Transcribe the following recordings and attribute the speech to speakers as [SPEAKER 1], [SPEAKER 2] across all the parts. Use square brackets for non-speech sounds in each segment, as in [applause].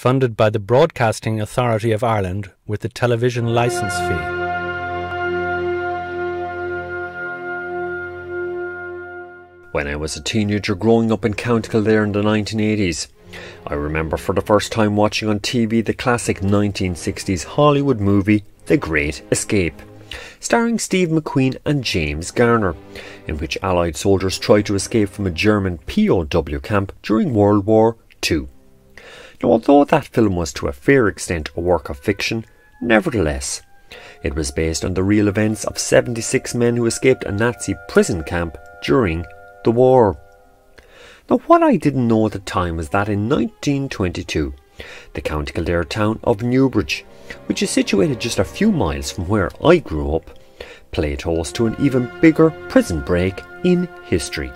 [SPEAKER 1] funded by the Broadcasting Authority of Ireland with the television licence fee.
[SPEAKER 2] When I was a teenager growing up in County Kildare in the 1980s, I remember for the first time watching on TV the classic 1960s Hollywood movie The Great Escape, starring Steve McQueen and James Garner, in which Allied soldiers tried to escape from a German POW camp during World War II. Now, although that film was to a fair extent a work of fiction, nevertheless, it was based on the real events of 76 men who escaped a Nazi prison camp during the war. Now, what I didn't know at the time was that in 1922, the County Kildare town of Newbridge, which is situated just a few miles from where I grew up, played host to an even bigger prison break in history.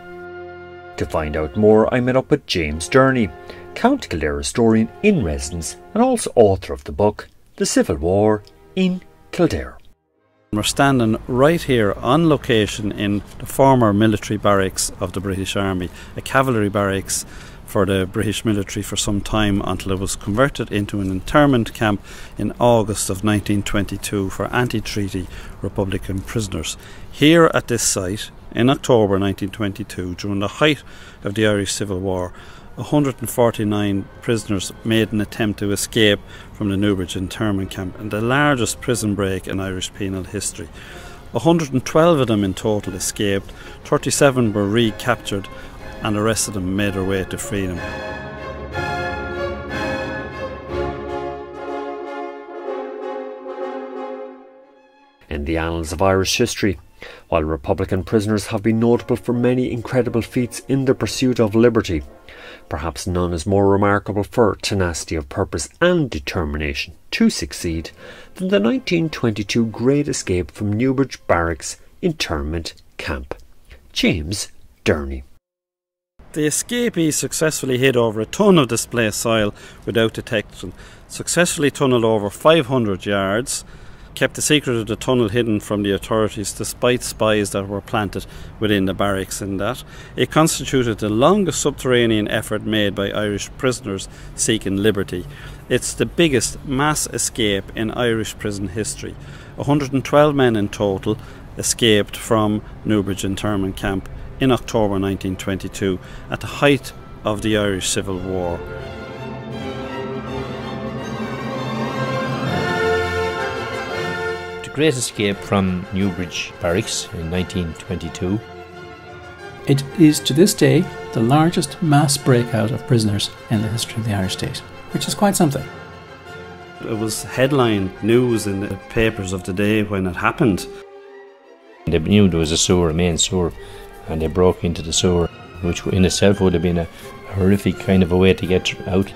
[SPEAKER 2] To find out more, I met up with James Durney, County Kildare historian in residence and also author of the book The Civil War in Kildare.
[SPEAKER 3] We're standing right here on location in the former military barracks of the British Army, a cavalry barracks for the British military for some time until it was converted into an internment camp in August of 1922 for anti treaty Republican prisoners. Here at this site, in October 1922, during the height of the Irish Civil War, 149 prisoners made an attempt to escape from the Newbridge internment camp, and the largest prison break in Irish penal history. 112 of them in total escaped, 37 were recaptured, and the rest of them made their way to freedom.
[SPEAKER 2] In the annals of Irish history, while Republican prisoners have been notable for many incredible feats in the pursuit of liberty, perhaps none is more remarkable for tenacity of purpose and determination to succeed than the 1922 Great Escape from Newbridge Barracks internment camp. James Durney.
[SPEAKER 3] The escapees successfully hid over a ton of displaced soil without detection, successfully tunnelled over 500 yards, kept the secret of the tunnel hidden from the authorities despite spies that were planted within the barracks in that. It constituted the longest subterranean effort made by Irish prisoners seeking liberty. It's the biggest mass escape in Irish prison history. 112 men in total escaped from Newbridge internment camp in October 1922 at the height of the Irish Civil War.
[SPEAKER 4] Great Escape from Newbridge Barracks in 1922.
[SPEAKER 5] It is to this day the largest mass breakout of prisoners in the history of the Irish state, which is quite something.
[SPEAKER 3] It was headline news in the papers of the day when it happened.
[SPEAKER 4] They knew there was a sewer, a main sewer, and they broke into the sewer, which in itself would have been a horrific kind of a way to get out.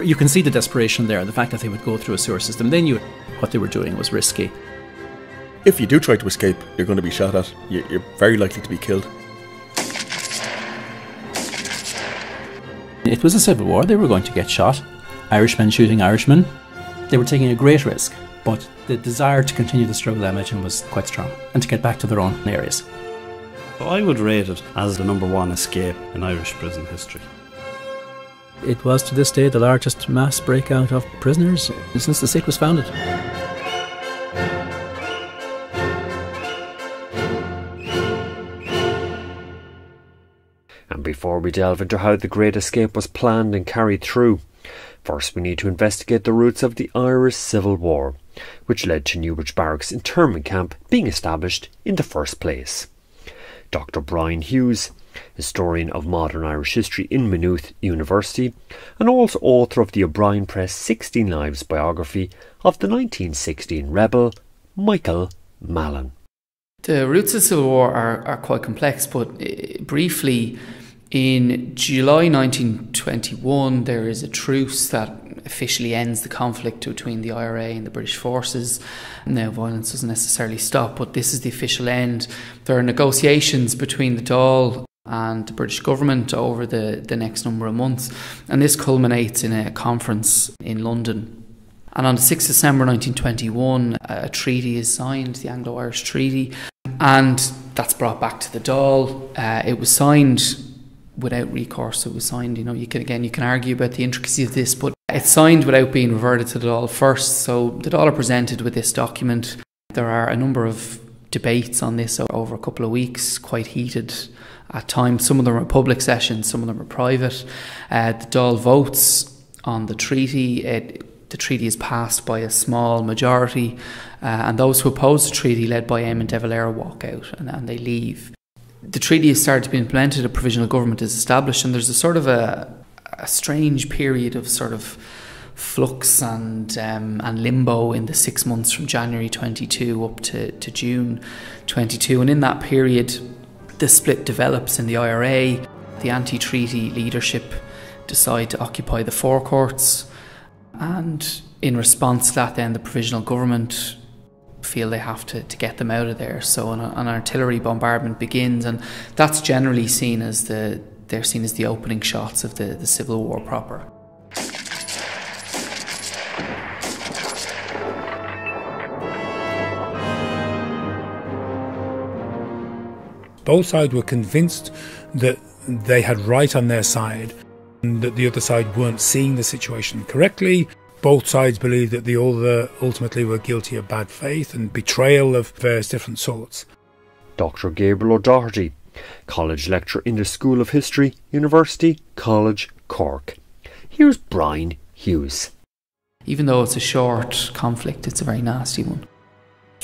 [SPEAKER 5] You can see the desperation there, the fact that they would go through a sewer system. They knew what they were doing was risky.
[SPEAKER 6] If you do try to escape, you're going to be shot at. You're very likely to be killed.
[SPEAKER 5] It was a civil war. They were going to get shot. Irishmen shooting Irishmen. They were taking a great risk, but the desire to continue the struggle, I imagine, was quite strong and to get back to their own areas.
[SPEAKER 3] I would rate it as the number one escape in Irish prison history.
[SPEAKER 5] It was to this day the largest mass breakout of prisoners since the state was founded.
[SPEAKER 2] Before we delve into how the Great Escape was planned and carried through, first we need to investigate the roots of the Irish Civil War, which led to Newbridge Barracks internment camp being established in the first place. Dr. Brian Hughes historian of modern Irish history in Maynooth University, and also author of the O'Brien Press 16 Lives biography of the 1916 rebel Michael Mallin.
[SPEAKER 7] The roots of the Civil War are, are quite complex, but uh, briefly, in July 1921, there is a truce that officially ends the conflict between the IRA and the British forces. Now, violence doesn't necessarily stop, but this is the official end. There are negotiations between the Dáil and the British government over the, the next number of months. And this culminates in a conference in London. And on the 6th December 1921, a treaty is signed, the Anglo Irish Treaty, and that's brought back to the Dáil. Uh, it was signed without recourse. It was signed. You know, you can again you can argue about the intricacy of this, but it's signed without being reverted to the Dáil first. So the Dáil are presented with this document. There are a number of debates on this over a couple of weeks, quite heated at times. Some of them are public sessions, some of them are private. Uh, the Dáil votes on the treaty. It, the treaty is passed by a small majority, uh, and those who oppose the treaty, led by Eamon de Valera, walk out and, and they leave. The treaty has started to be implemented, a provisional government is established, and there's a sort of a, a strange period of sort of flux and um, and limbo in the six months from January 22 up to, to June 22. And in that period, the split develops in the IRA. The anti treaty leadership decide to occupy the Four Courts. And in response to that, then the provisional government feel they have to, to get them out of there. So an, an artillery bombardment begins, and that's generally seen as the they're seen as the opening shots of the, the civil war proper.
[SPEAKER 8] Both sides were convinced that they had right on their side and that the other side weren't seeing the situation correctly. Both sides believed that the other ultimately were guilty of bad faith and betrayal of various different sorts.
[SPEAKER 2] Dr. Gabriel O'Doherty, college lecturer in the School of History, University College Cork. Here's Brian Hughes.
[SPEAKER 7] Even though it's a short conflict, it's a very nasty one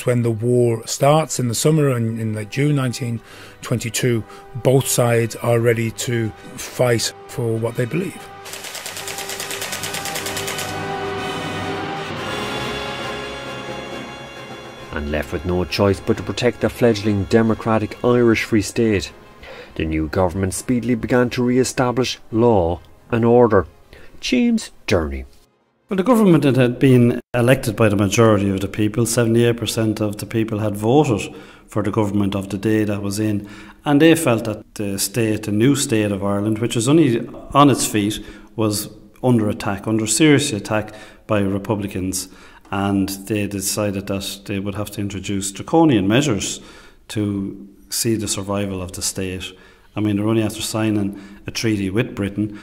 [SPEAKER 8] when the war starts in the summer and in like June 1922, both sides are ready to fight for what they believe.
[SPEAKER 2] And left with no choice but to protect the fledgling democratic Irish Free State, the new government speedily began to re establish law and order. James Durney.
[SPEAKER 3] Well, the government had been elected by the majority of the people. 78% of the people had voted for the government of the day that was in. And they felt that the state, the new state of Ireland, which was only on its feet, was under attack, under serious attack by Republicans. And they decided that they would have to introduce draconian measures to see the survival of the state. I mean, they're only after signing a treaty with Britain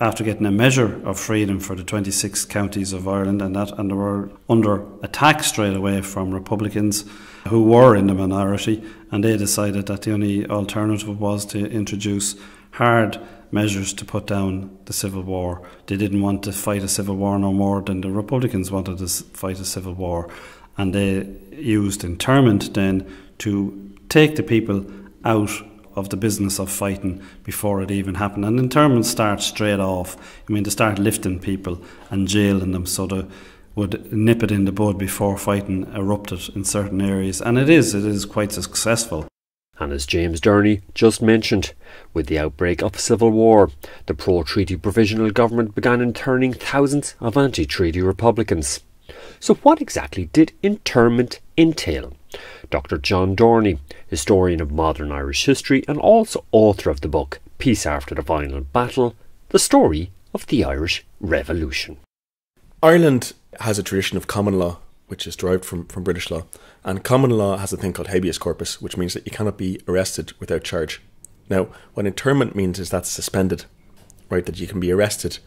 [SPEAKER 3] after getting a measure of freedom for the 26 counties of Ireland, and that and they were under attack straight away from Republicans who were in the minority, and they decided that the only alternative was to introduce hard measures to put down the civil war. They didn't want to fight a civil war no more than the Republicans wanted to fight a civil war, and they used internment then to take the people out of the business of fighting before it even happened. And internment starts straight off. I mean, they start lifting people and jailing them so they would nip it in the bud before fighting erupted in certain areas. And it is, it is quite successful.
[SPEAKER 2] And as James Durney just mentioned, with the outbreak of civil war, the pro treaty provisional government began interning thousands of anti treaty Republicans. So, what exactly did internment entail? Dr. John Dorney, historian of modern Irish history and also author of the book Peace After the Final Battle The Story of the Irish Revolution.
[SPEAKER 6] Ireland has a tradition of common law, which is derived from, from British law, and common law has a thing called habeas corpus, which means that you cannot be arrested without charge. Now, what internment means is that's suspended, right? That you can be arrested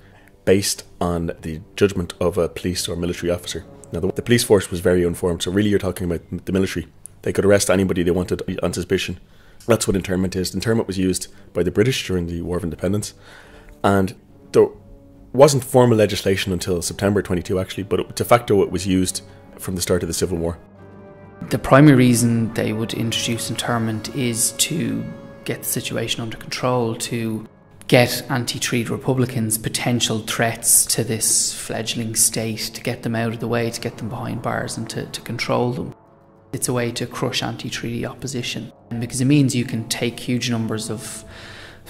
[SPEAKER 6] based on the judgment of a police or military officer. Now, the, the police force was very informed, so really you're talking about the military. They could arrest anybody they wanted on suspicion. That's what internment is. Internment was used by the British during the War of Independence, and there wasn't formal legislation until September 22, actually, but de facto it was used from the start of the Civil War.
[SPEAKER 7] The primary reason they would introduce internment is to get the situation under control, to get anti treaty Republicans potential threats to this fledgling state, to get them out of the way, to get them behind bars, and to, to control them. It's a way to crush anti treaty opposition because it means you can take huge numbers of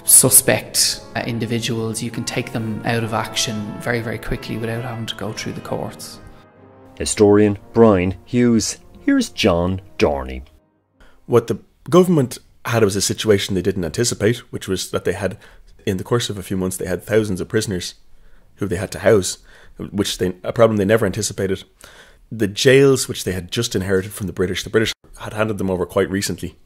[SPEAKER 7] suspect uh, individuals, you can take them out of action very, very quickly without having to go through the courts.
[SPEAKER 2] Historian Brian Hughes. Here's John Dorney.
[SPEAKER 6] What the government had was a situation they didn't anticipate, which was that they had, in the course of a few months, they had thousands of prisoners who they had to house, which they, a problem they never anticipated the jails which they had just inherited from the British, the British had handed them over quite recently.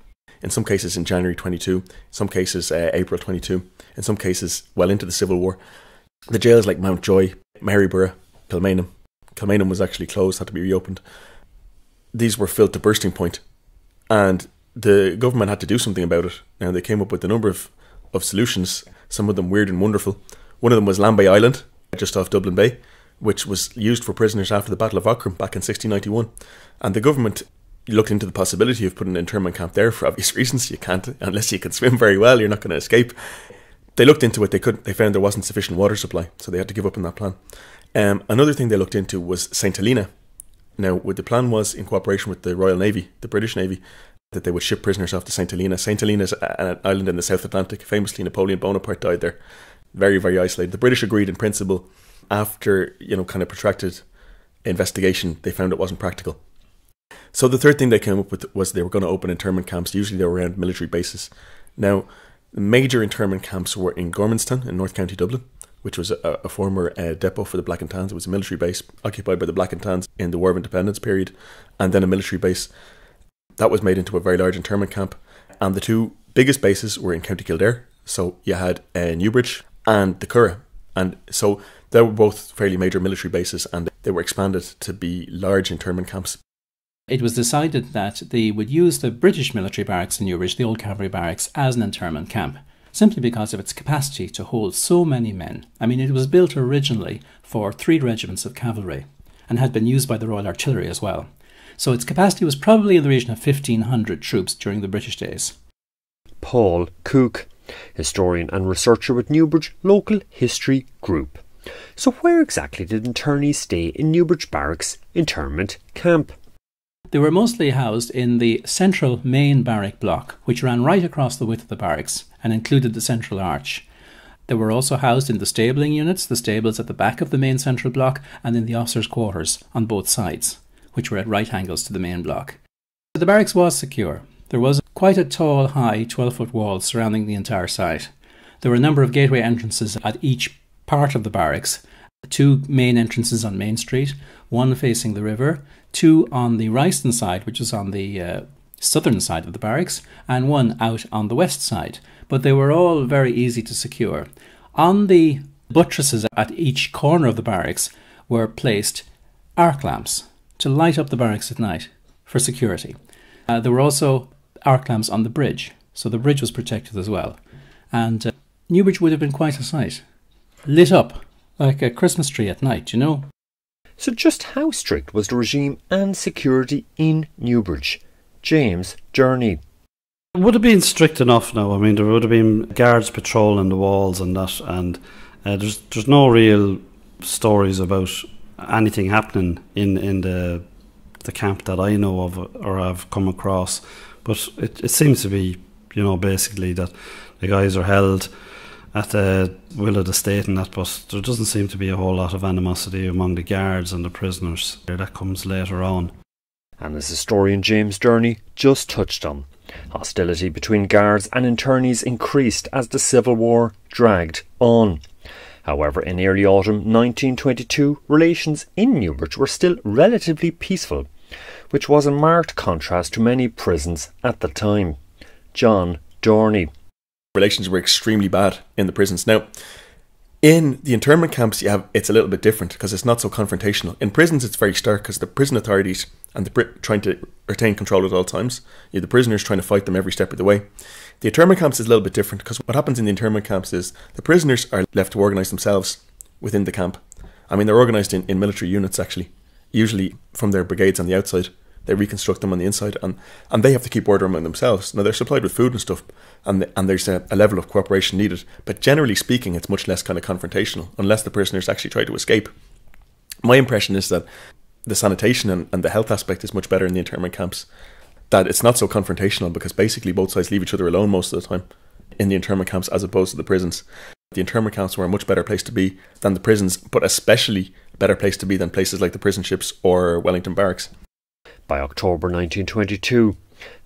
[SPEAKER 6] in some cases in January 22, some cases uh, April 22, in some cases well into the Civil War. The jails like Mountjoy, Maryborough, Kilmainham. Kilmainham was actually closed, had to be reopened. These were filled to bursting point, and the government had to do something about it. And they came up with a number of, of solutions, some of them weird and wonderful. One of them was Lambay Island, just off Dublin Bay, which was used for prisoners after the Battle of Aughrim back in 1691. And the government looked into the possibility of putting an internment camp there for [laughs] obvious reasons. You can't, unless you can swim very well, you're not going to escape. They looked into it, they could they found there wasn't sufficient water supply, so they had to give up on that plan. Um, another thing they looked into was St. Helena. Now, what the plan was in cooperation with the Royal Navy, the British Navy, that they would ship prisoners off to St. Helena. St. Helena is an island in the South Atlantic. Famously, Napoleon Bonaparte died there. Very, very isolated. The British agreed in principle. After, you know, kind of protracted investigation, they found it wasn't practical. So the third thing they came up with was they were going to open internment camps. Usually they were around military bases. Now, the major internment camps were in Gormanston in North County Dublin, which was a, a former uh, depot for the Black and Tans. It was a military base occupied by the Black and Tans in the War of Independence period, and then a military base that was made into a very large internment camp. And the two biggest bases were in County Kildare. So you had uh, Newbridge and the Curragh. And so they were both fairly major military bases and they were expanded to be large internment camps.
[SPEAKER 5] It was decided that they would use the British military barracks in Newbridge, the old cavalry barracks, as an internment camp, simply because of its capacity to hold so many men. I mean, it was built originally for three regiments of cavalry and had been used by the Royal Artillery as well so its capacity was probably in the region of 1,500 troops during the British days.
[SPEAKER 2] Paul Cook, historian and researcher with Newbridge Local History Group. So, where exactly did internees stay in Newbridge Barracks internment camp?
[SPEAKER 5] They were mostly housed in the central main barrack block, which ran right across the width of the barracks and included the central arch. They were also housed in the stabling units, the stables at the back of the main central block, and in the officers' quarters on both sides which were at right angles to the main block. The barracks was secure. There was quite a tall, high, 12 foot wall surrounding the entire site. There were a number of gateway entrances at each part of the barracks two main entrances on Main Street, one facing the river, two on the Royston side, which was on the uh, southern side of the barracks, and one out on the west side. But they were all very easy to secure. On the buttresses at each corner of the barracks were placed arc lamps to light up the barracks at night for security. Uh, there were also arc lamps on the bridge, so the bridge was protected as well. And uh, Newbridge would have been quite a sight, lit up like a Christmas tree at night, you know.
[SPEAKER 2] So, just how strict was the regime and security in Newbridge? James Durney.
[SPEAKER 3] It would have been strict enough now. I mean, there would have been guards patrolling the walls and that, and uh, there's there's no real stories about anything happening in in the the camp that I know of or I've come across. But it, it seems to be, you know, basically that the guys are held at the will of the state and that, but there doesn't seem to be a whole lot of animosity among the guards and the prisoners. That comes later on.
[SPEAKER 2] And as historian James Durney just touched on, hostility between guards and internees increased as the Civil War dragged on. However, in early autumn 1922, relations in Newbridge were still relatively peaceful, which was a marked contrast to many prisons at the time. John Dorney.
[SPEAKER 6] Relations were extremely bad in the prisons. Now, in the internment camps, you have it's a little bit different because it's not so confrontational. In prisons, it's very stark because the prison authorities and the Brit trying to retain control at all times. You the prisoners trying to fight them every step of the way. The internment camps is a little bit different because what happens in the internment camps is the prisoners are left to organise themselves within the camp. I mean, they're organised in, in military units actually, usually from their brigades on the outside. They reconstruct them on the inside, and, and they have to keep order among themselves. Now they're supplied with food and stuff, and the, and there's a, a level of cooperation needed. But generally speaking, it's much less kind of confrontational, unless the prisoners actually try to escape. My impression is that the sanitation and, and the health aspect is much better in the internment camps that it's not so confrontational because basically both sides leave each other alone most of the time in the internment camps as opposed to the prisons. The internment camps were a much better place to be than the prisons, but especially better place to be than places like the prison ships or Wellington Barracks.
[SPEAKER 2] By October 1922,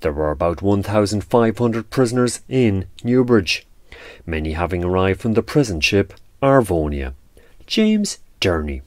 [SPEAKER 2] there were about 1,500 prisoners in Newbridge, many having arrived from the prison ship Arvonia. James Durney.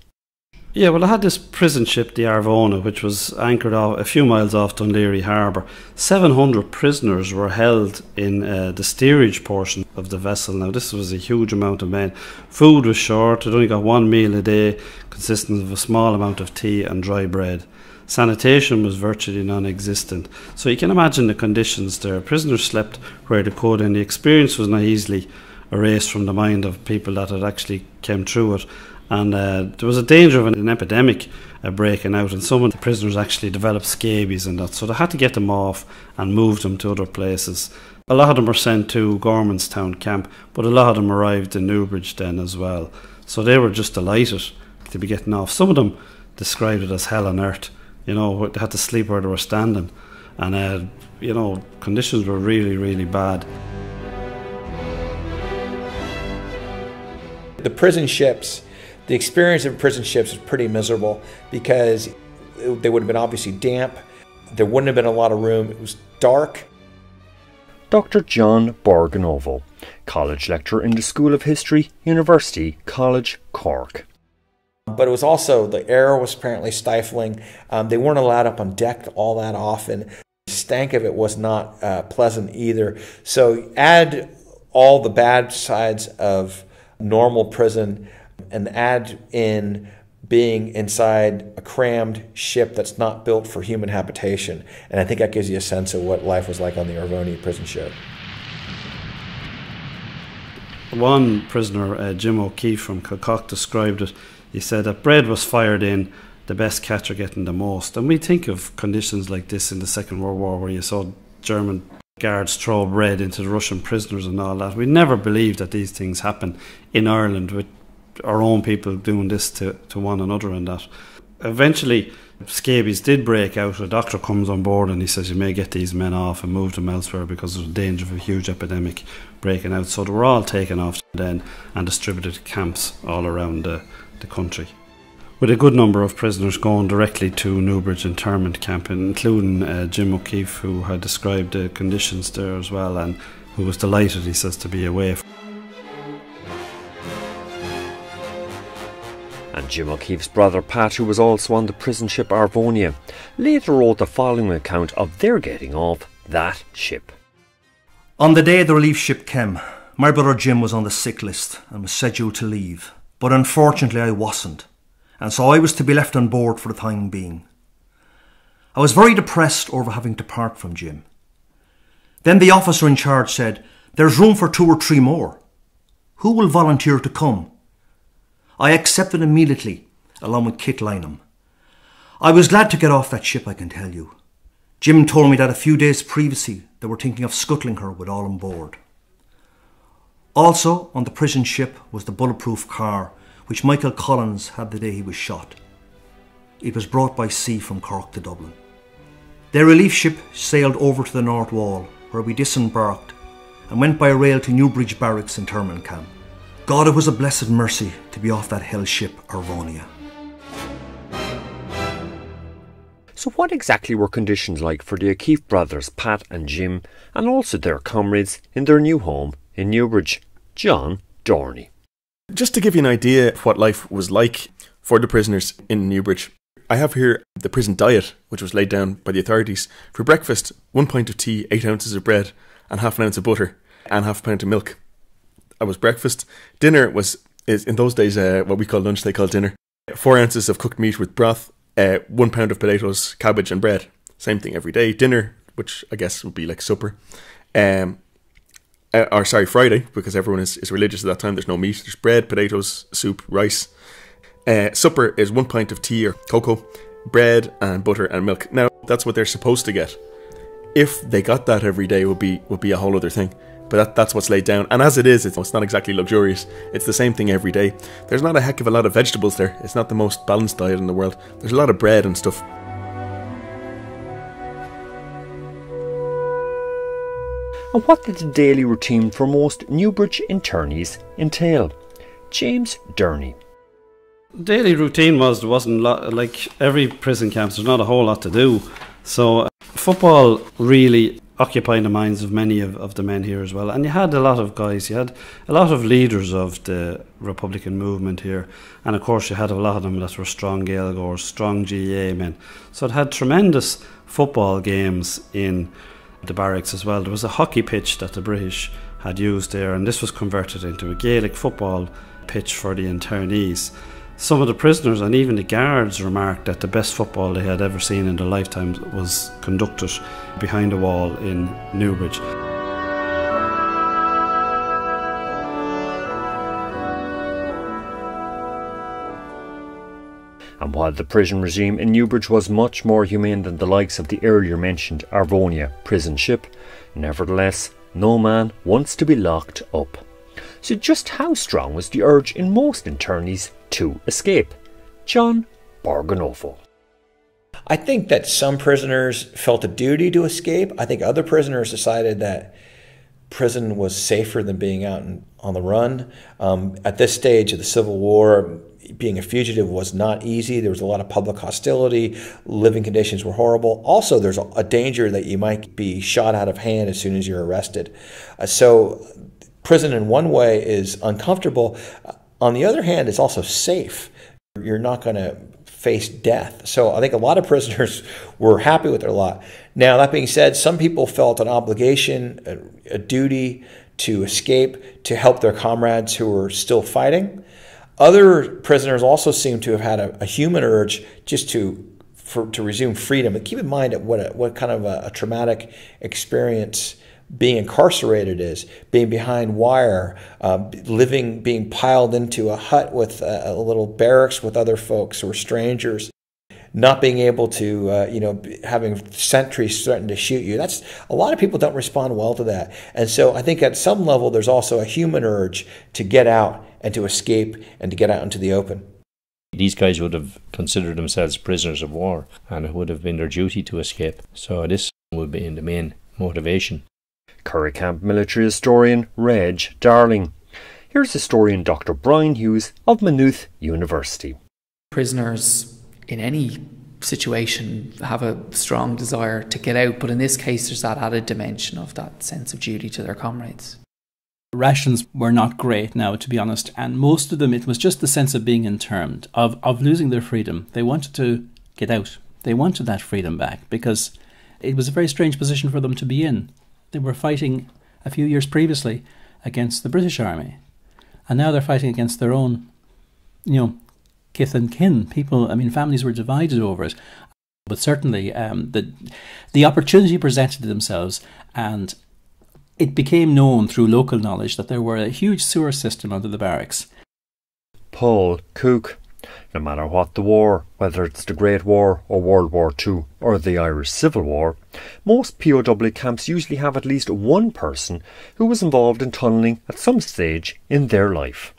[SPEAKER 3] Yeah, well, I had this prison ship, the Arvonia, which was anchored off a few miles off Dunleary Harbour. 700 prisoners were held in uh, the steerage portion of the vessel. Now, this was a huge amount of men. Food was short, it only got one meal a day, consisting of a small amount of tea and dry bread. Sanitation was virtually non existent. So you can imagine the conditions there. Prisoners slept where they could, and the experience was not easily erased from the mind of people that had actually came through it and uh, there was a danger of an, an epidemic uh, breaking out, and some of the prisoners actually developed scabies and that, so they had to get them off and move them to other places. A lot of them were sent to Gormanston camp, but a lot of them arrived in Newbridge then as well. So they were just delighted to be getting off. Some of them described it as hell on earth. You know, they had to sleep where they were standing, and uh, you know, conditions were really, really bad.
[SPEAKER 9] The prison ships the experience of prison ships was pretty miserable because they would have been obviously damp. There wouldn't have been a lot of room. It was dark.
[SPEAKER 2] Dr. John Borgonovo, college lecturer in the School of History, University College Cork.
[SPEAKER 9] But it was also, the air was apparently stifling. Um, they weren't allowed up on deck all that often. The stank of it was not uh, pleasant either. So add all the bad sides of normal prison and add in being inside a crammed ship that's not built for human habitation. And I think that gives you a sense of what life was like on the Arvonia prison ship.
[SPEAKER 3] One prisoner, uh, Jim O'Keefe from Kilcock, described it. He said that bread was fired in, the best catcher getting the most. And we think of conditions like this in the Second World War where you saw German guards throw bread into the Russian prisoners and all that. We never believed that these things happen in Ireland with our own people doing this to, to one another and that. Eventually, scabies did break out. A doctor comes on board and he says, You may get these men off and move them elsewhere because there's a danger of a huge epidemic breaking out. So they were all taken off then and distributed to camps all around the, the country. With a good number of prisoners going directly to Newbridge internment camp, including uh, Jim O'Keefe, who had described the conditions there as well and who was delighted, he says, to be away.
[SPEAKER 2] and Jim O'Keefe's brother Pat, who was also on the prison ship Arvonia, later wrote the following account of their getting off that ship.
[SPEAKER 10] On the day the relief ship came, my brother Jim was on the sick list and was scheduled to leave, but unfortunately I wasn't, and so I was to be left on board for the time being. I was very depressed over having to part from Jim. Then the officer in charge said, There's room for two or three more. Who will volunteer to come? I accepted immediately, along with Kit Lynham. I was glad to get off that ship, I can tell you. Jim told me that a few days previously they were thinking of scuttling her with all on board. Also on the prison ship was the bulletproof car which Michael Collins had the day he was shot. It was brought by sea from Cork to Dublin. Their relief ship sailed over to the North Wall, where we disembarked and went by rail to Newbridge Barracks internment camp. God, it was a blessed mercy to be off that hell ship, Arvonia.
[SPEAKER 2] So, what exactly were conditions like for the O'Keefe brothers, Pat and Jim, and also their comrades in their new home in Newbridge? John Dorney.
[SPEAKER 6] Just to give you an idea of what life was like for the prisoners in Newbridge, I have here the prison diet, which was laid down by the authorities. For breakfast, one pint of tea, eight ounces of bread, and half an ounce of butter, and half a pint of milk. That was breakfast. Dinner was is in those days uh, what we call lunch. They call dinner. Four ounces of cooked meat with broth, uh, one pound of potatoes, cabbage, and bread. Same thing every day. Dinner, which I guess would be like supper. Um, uh, or sorry, Friday because everyone is, is religious at that time. There's no meat. There's bread, potatoes, soup, rice. Uh, supper is one pint of tea or cocoa, bread and butter and milk. Now that's what they're supposed to get. If they got that every day, would be would be a whole other thing but that, that's what's laid down. And as it is, it's, it's not exactly luxurious. It's the same thing every day. There's not a heck of a lot of vegetables there. It's not the most balanced diet in the world. There's a lot of bread and stuff.
[SPEAKER 2] And what did the daily routine for most Newbridge internees entail? James Durney.
[SPEAKER 3] Daily routine was wasn't lot, like every prison camp. There's not a whole lot to do. So uh, football really occupying the minds of many of, of the men here as well. And you had a lot of guys, you had a lot of leaders of the Republican movement here. And of course, you had a lot of them that were strong Gaeilgeoirs, strong GAA men. So it had tremendous football games in the barracks as well. There was a hockey pitch that the British had used there, and this was converted into a Gaelic football pitch for the internees. Some of the prisoners and even the guards remarked that the best football they had ever seen in their lifetimes was conducted behind a wall in Newbridge.
[SPEAKER 2] And while the prison regime in Newbridge was much more humane than the likes of the earlier mentioned Arvonia prison ship, nevertheless, no man wants to be locked up. So, just how strong was the urge in most internees to escape? John Borgonovo.
[SPEAKER 9] I think that some prisoners felt a duty to escape. I think other prisoners decided that prison was safer than being out on the run. Um, at this stage of the Civil War, being a fugitive was not easy. There was a lot of public hostility. Living conditions were horrible. Also, there's a danger that you might be shot out of hand as soon as you're arrested. Uh, so, prison in one way is uncomfortable. On the other hand, it's also safe. You're not going to face death. So I think a lot of prisoners [laughs] were happy with their lot. Now, that being said, some people felt an obligation, a, a duty to escape to help their comrades who were still fighting. Other prisoners also seem to have had a, a human urge just to for, to resume freedom. But keep in mind what a, what kind of a, a traumatic experience being incarcerated is, being behind wire, uh, living, being piled into a hut with a, a, little barracks with other folks who are strangers, not being able to, uh, you know, having sentries threaten to shoot you. That's a lot of people don't respond well to that, and so I think at some level there's also a human urge to get out and to escape and to get out into the open.
[SPEAKER 4] These guys would have considered themselves prisoners of war, and it would have been their duty to escape. So this would be in the main motivation.
[SPEAKER 2] Curragh Camp military historian Reg Darling. Here's historian Dr. Brian Hughes of Maynooth University.
[SPEAKER 7] Prisoners in any situation have a strong desire to get out, but in this case, there's that added dimension of that sense of duty to their comrades
[SPEAKER 5] rations were not great now, to be honest, and most of them it was just the sense of being interned, of, of losing their freedom. They wanted to get out. They wanted that freedom back because it was a very strange position for them to be in. They were fighting a few years previously against the British Army, and now they're fighting against their own, you know, kith and kin. People, I mean, families were divided over it. But certainly, um, the the opportunity presented to themselves, and it became known through local knowledge that there were a huge sewer system under the barracks.
[SPEAKER 2] Paul Cook. No matter what the war, whether it's the Great War or World War II or the Irish Civil War, most POW camps usually have at least one person who was involved in tunnelling at some stage in their life.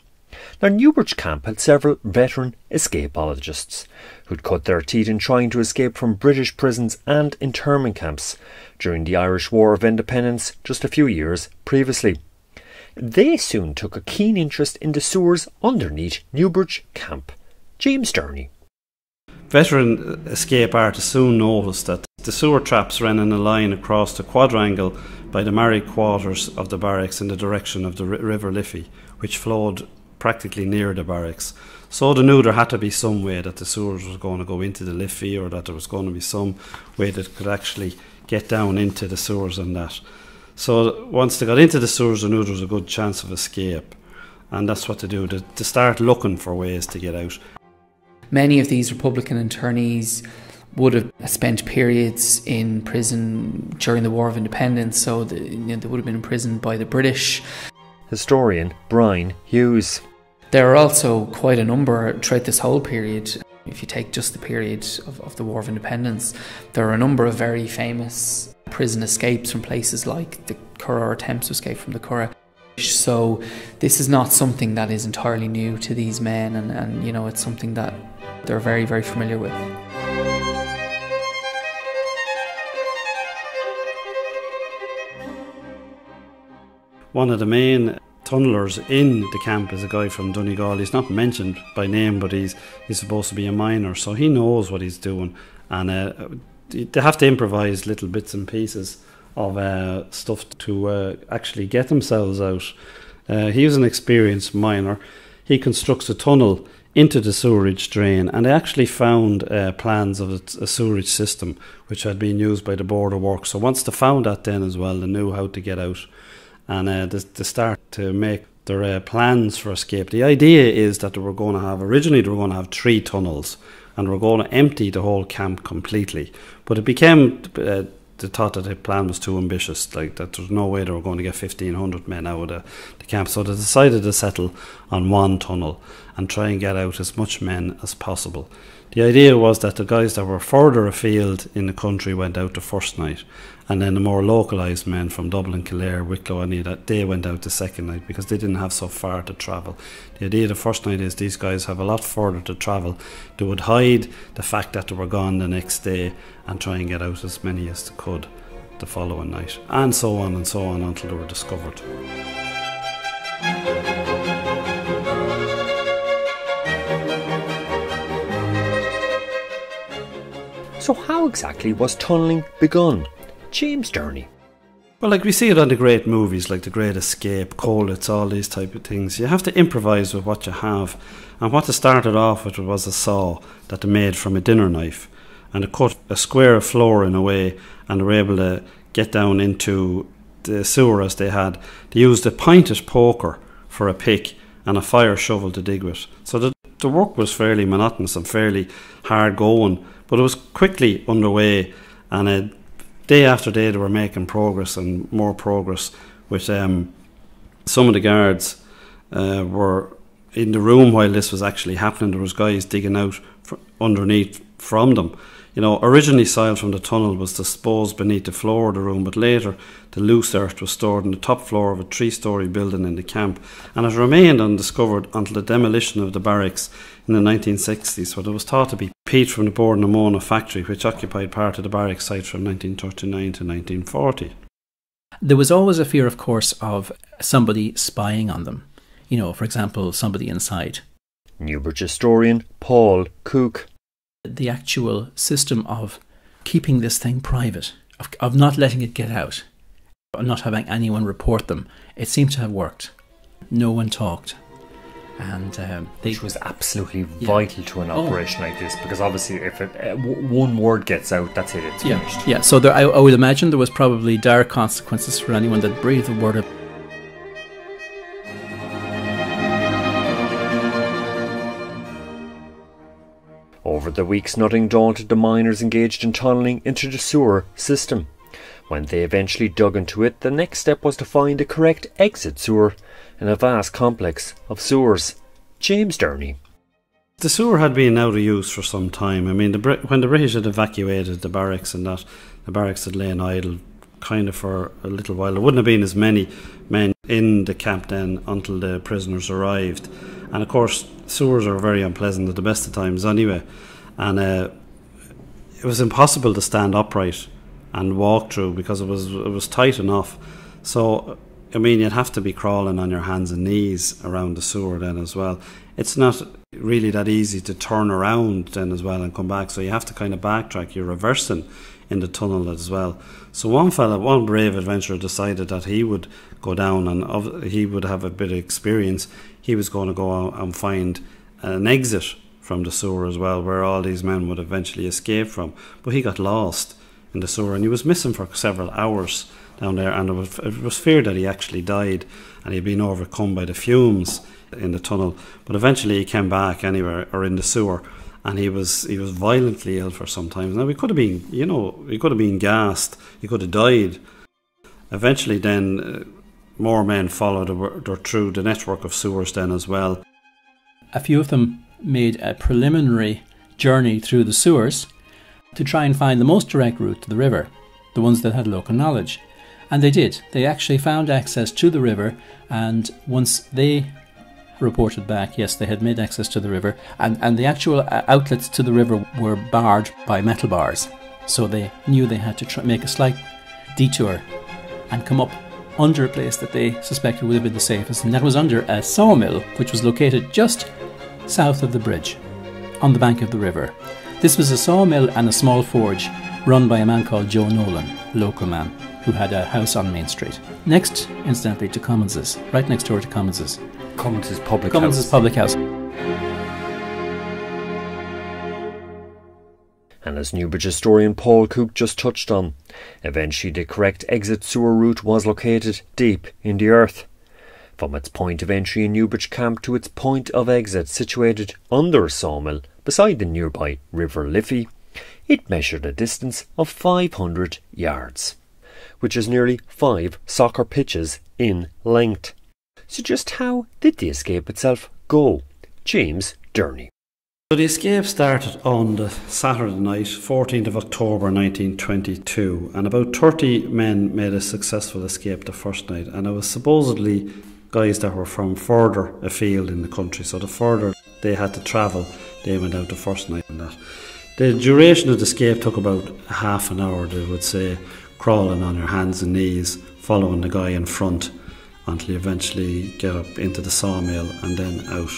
[SPEAKER 2] Now, Newbridge Camp had several veteran escapologists who'd cut their teeth in trying to escape from British prisons and internment camps during the Irish War of Independence just a few years previously. They soon took a keen interest in the sewers underneath Newbridge Camp. James Durney.
[SPEAKER 3] Veteran escape artists soon noticed that the sewer traps ran in a line across the quadrangle by the married quarters of the barracks in the direction of the River Liffey, which flowed practically near the barracks. So they knew there had to be some way that the sewers was going to go into the Liffey or that there was going to be some way that could actually get down into the sewers and that. So once they got into the sewers, they knew there was a good chance of escape. And that's what they do, to, to start looking for ways to get out.
[SPEAKER 7] Many of these Republican internees would have spent periods in prison during the War of Independence, so the, you know, they would have been imprisoned by the British.
[SPEAKER 2] Historian Brian Hughes.
[SPEAKER 7] There are also quite a number throughout this whole period. If you take just the period of, of the War of Independence, there are a number of very famous prison escapes from places like the Curragh or attempts to escape from the Curragh. So this is not something that is entirely new to these men and, and you know it's something that they're very, very familiar with.
[SPEAKER 3] One of the main tunnellers in the camp is a guy from Donegal. He's not mentioned by name, but he's he's supposed to be a miner, so he knows what he's doing. And uh, they have to improvise little bits and pieces of uh, stuff to uh, actually get themselves out. Uh, he was an experienced miner. He constructs a tunnel into the sewerage drain, and they actually found uh, plans of a, sewerage system which had been used by the Board of Works. So once they found that, then as well, they knew how to get out, and uh, they, start to make their uh, plans for escape. The idea is that they were going to have originally they were going to have three tunnels, and we're going to empty the whole camp completely. But it became uh, they thought that the plan was too ambitious, like that there's no way they were going to get 1,500 men out of the, the camp. So they decided to settle on one tunnel and try and get out as much men as possible. The idea was that the guys that were further afield in the country went out the first night, and then the more localised men from Dublin, Kildare, Wicklow, any of that, they went out the second night because they didn't have so far to travel. The idea the first night is these guys have a lot further to travel. They would hide the fact that they were gone the next day and try and get out as many as they could the following night, and so on and so on until they were discovered.
[SPEAKER 2] So, how exactly was tunnelling begun? James Durney.
[SPEAKER 3] Well, like we see it on the great movies, like The Great Escape, It's all these type of things. You have to improvise with what you have, and what they started off with was a saw that they made from a dinner knife, and they cut a square of floor in a way, and were able to get down into the sewer as they had. They used a pointed poker for a pick and a fire shovel to dig with. So the, the work was fairly monotonous and fairly hard going but it was quickly underway, and uh, day after day they were making progress and more progress. With um, some of the guards uh, were in the room while this was actually happening. There was guys digging out underneath from them you know, originally soil from the tunnel was disposed beneath the floor of the room, but later the loose earth was stored in the top floor of a three story building in the camp, and it remained undiscovered until the demolition of the barracks in the 1960s, where it was thought to be peat from the Bord na Móna factory, which occupied part of the barracks site from 1939 to 1940.
[SPEAKER 5] There was always a fear, of course, of somebody spying on them. You know, for example, somebody inside.
[SPEAKER 2] Newbridge historian Paul Cook
[SPEAKER 5] the actual system of keeping this thing private, of, of not letting it get out, of not having anyone report them, it seemed to have worked. No one talked. And um,
[SPEAKER 2] they, which was absolutely yeah. vital to an oh. operation oh. like this because obviously, if it, uh, w- one word gets out, that's it. It's
[SPEAKER 5] yeah.
[SPEAKER 2] finished.
[SPEAKER 5] Yeah. So there, I, I would imagine there was probably dire consequences for anyone that breathed a word of
[SPEAKER 2] Over the weeks, nothing daunted, the miners engaged in tunnelling into the sewer system. When they eventually dug into it, the next step was to find the correct exit sewer in a vast complex of sewers. James Durney.
[SPEAKER 3] The sewer had been out of use for some time. I mean, the when the British had evacuated the barracks and that, the barracks had lain idle kind of for a little while. There wouldn't have been as many men in the camp then until the prisoners arrived. And of course, sewers are very unpleasant at the best of times anyway and uh, it was impossible to stand upright and walk through because it was it was tight enough. So I mean, you'd have to be crawling on your hands and knees around the sewer then as well. It's not really that easy to turn around then as well and come back. So you have to kind of backtrack. You're reversing in the tunnel as well. So one fella, one brave adventurer, decided that he would go down and he would have a bit of experience. He was going to go out and find an exit from the sewer as well, where all these men would eventually escape from. But he got lost in the sewer and he was missing for several hours down there, and it was, it was feared that he actually died and he'd been overcome by the fumes in the tunnel. But eventually he came back anywhere or in the sewer. And he was he was violently ill for some time. Now he could have been, you know, he could have been gassed. He could have died. Eventually, then uh, more men followed through the network of sewers then as well.
[SPEAKER 5] A few of them made a preliminary journey through the sewers to try and find the most direct route to the river, the ones that had local knowledge. And they did. They actually found access to the river, and once they reported back, yes, they had made access to the river, and, and the actual uh, outlets to the river were barred by metal bars. So they knew they had to make a slight detour and come up under a place that they suspected would have been the safest, and that was under a sawmill, which was located just south of the bridge, on the bank of the river. This was a sawmill and a small forge run by a man called Joe Nolan, local man, who had a house on Main Street. Next, incidentally, to Commons's, right next door to Commons's.
[SPEAKER 2] Commons's public
[SPEAKER 5] Cummins'
[SPEAKER 2] house.
[SPEAKER 5] public house.
[SPEAKER 2] And as Newbridge historian Paul Cook just touched on, eventually the correct exit sewer route was located deep in the earth. From its point of entry in Newbridge Camp to its point of exit situated under a sawmill beside the nearby River Liffey, it measured a distance of 500 yards, which is nearly five soccer pitches in length. So just how did the escape itself go? James Durney.
[SPEAKER 3] So the escape started on the Saturday night, 14th of October 1922, and about 30 men made a successful escape the first night, and it was supposedly guys that were from further afield in the country. So the further they had to travel, they went out the first night and that. The duration of the escape took about half an hour, they would say, crawling on your hands and knees, following the guy in front until you eventually get up into the sawmill and then out.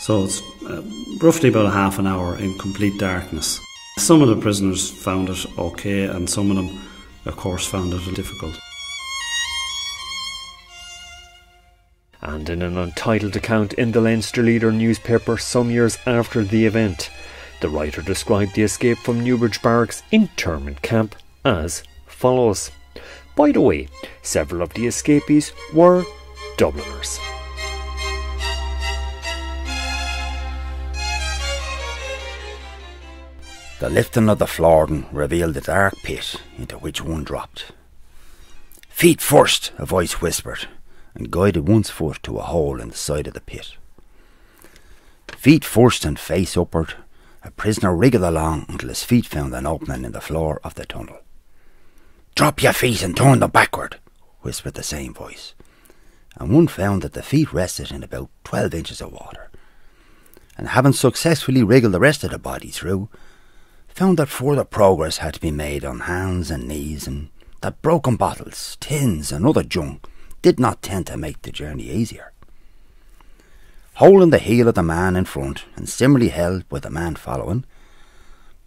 [SPEAKER 3] So it's uh, roughly about a half an hour in complete darkness. Some of the prisoners found it okay, and some of them, of course, found it difficult.
[SPEAKER 2] And in an untitled account in the Leinster Leader newspaper some years after the event, the writer described the escape from Newbridge Barracks internment camp as follows. By the way, several of the escapees were Dubliners.
[SPEAKER 11] The lifting of the flooring revealed a dark pit into which one dropped. Feet first, a voice whispered, and guided one's foot to a hole in the side of the pit. Feet first and face upward, a prisoner wriggled along until his feet found an opening in the floor of the tunnel. Drop your feet and turn them backward, whispered the same voice, and one found that the feet rested in about twelve inches of water. And having successfully wriggled the rest of the body through, found that further progress had to be made on hands and knees, and that broken bottles, tins, and other junk did not tend to make the journey easier. Holding the heel of the man in front and similarly held by the man following,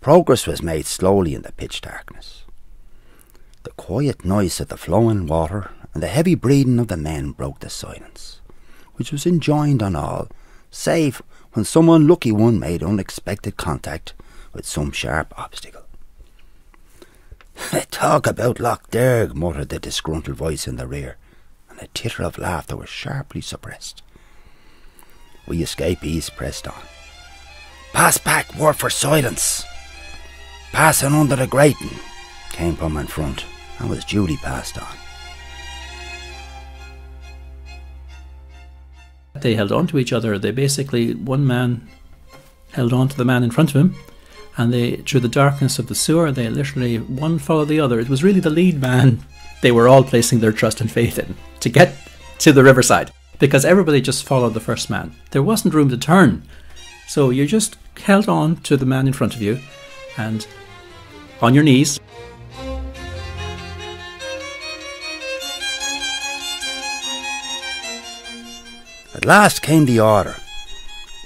[SPEAKER 11] progress was made slowly in the pitch darkness. The quiet noise of the flowing water and the heavy breathing of the men broke the silence, which was enjoined on all, save when some unlucky one made unexpected contact with some sharp obstacle. [laughs] Talk about Loch Derg, muttered the disgruntled voice in the rear, and a titter of laughter was sharply suppressed. We escapees pressed on. Pass back, word for silence. Passing under the grating, came from in front, and was duly passed on.
[SPEAKER 5] They held on to each other. They basically, one man held on to the man in front of him, and they, through the darkness of the sewer, they literally one followed the other. It was really the lead man they were all placing their trust and faith in to get to the riverside because everybody just followed the first man. There wasn't room to turn. So you just held on to the man in front of you and on your knees.
[SPEAKER 11] At last came the order.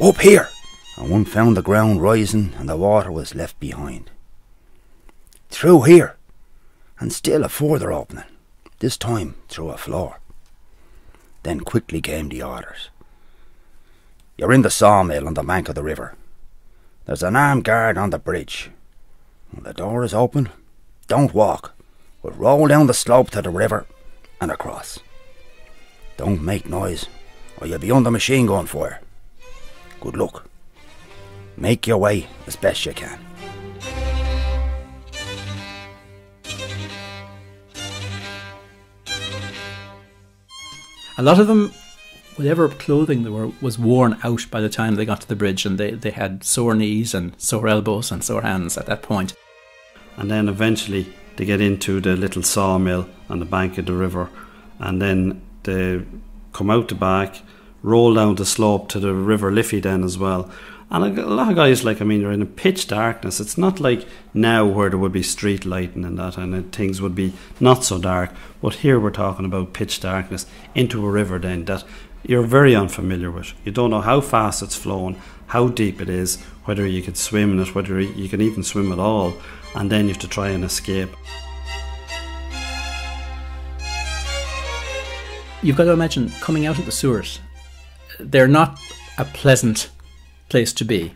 [SPEAKER 11] Up here! And one found the ground rising and the water was left behind. Through here! And still a further opening, this time through a floor. Then quickly came the orders. You're in the sawmill on the bank of the river. There's an armed guard on the bridge. When the door is open, don't walk, but roll down the slope to the river and across. Don't make noise, or you'll be under machine gun fire. Good luck. Make your way as best you can.
[SPEAKER 5] A lot of them, whatever clothing they were, was worn out by the time they got to the bridge, and they, they had sore knees and sore elbows and sore hands at that point.
[SPEAKER 3] And then eventually they get into the little sawmill on the bank of the river, and then they come out the back, roll down the slope to the River Liffey then as well. And a lot of guys, like, I mean, they're in a pitch darkness. It's not like now where there would be street lighting and that, and things would be not so dark. But here we're talking about pitch darkness into a river then that you're very unfamiliar with. You don't know how fast it's flowing, how deep it is, whether you can swim in it, whether you can even swim at all, and then you have to try and escape.
[SPEAKER 5] You've got to imagine coming out of the sewers. They're not a pleasant place to be.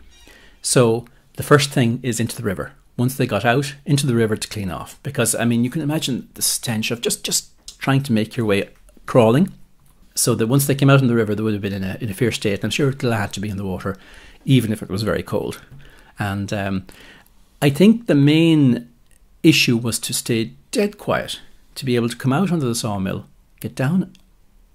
[SPEAKER 5] So the first thing is into the river. Once they got out, into the river to clean off. Because I mean, you can imagine the stench of just just trying to make your way crawling. So that once they came out in the river, they would have been in a in a fierce state. And I'm sure glad to be in the water, even if it was very cold. And um, I think the main issue was to stay dead quiet, to be able to come out under the sawmill, get down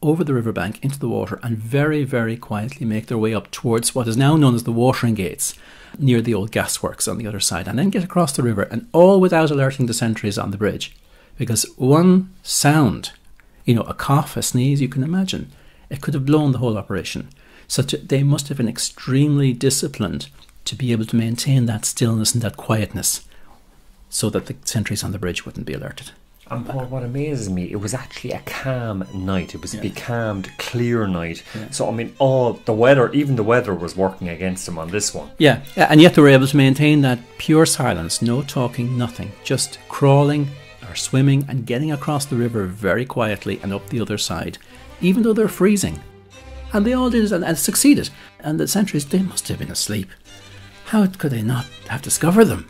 [SPEAKER 5] over the riverbank into the water, and very, very quietly make their way up towards what is now known as the watering gates near the old gasworks on the other side, and then get across the river, and all without alerting the sentries on the bridge. Because one sound, you know, a cough, a sneeze, you can imagine, it could have blown the whole operation. A, they must have been extremely disciplined to be able to maintain that stillness and that quietness so that the sentries on the bridge wouldn't be alerted.
[SPEAKER 2] And Paul, what amazes me, it was actually a calm night. It was a becalmed, clear night.
[SPEAKER 5] Yeah.
[SPEAKER 2] So I mean, all the weather, even the weather, was working against them on this one.
[SPEAKER 5] Yeah, and yet they were able to maintain that pure silence, no talking, nothing, just crawling or swimming and getting across the river very quietly and up the other side, even though they're freezing. And they all did it and, and succeeded. And the sentries, they must have been asleep. How could they not have discovered them?